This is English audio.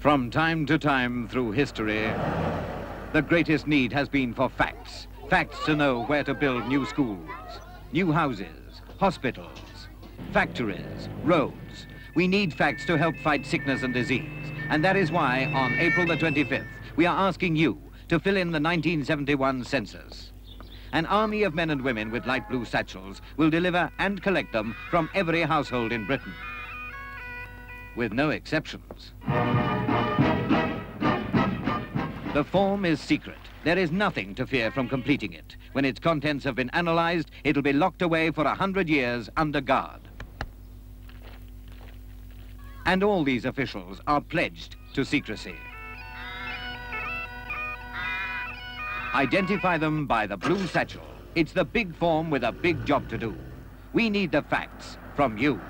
From time to time through history, the greatest need has been for facts. Facts to know where to build new schools, new houses, hospitals, factories, roads. We need facts to help fight sickness and disease. And that is why, on April the 25th, we are asking you to fill in the 1971 census. An army of men and women with light blue satchels will deliver and collect them from every household in Britain. With no exceptions. The form is secret. There is nothing to fear from completing it. When its contents have been analyzed, it'll be locked away for a hundred years under guard. And all these officials are pledged to secrecy. Identify them by the blue satchel. It's the big form with a big job to do. We need the facts from you.